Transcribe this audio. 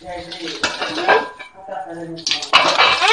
你还是，他家孩。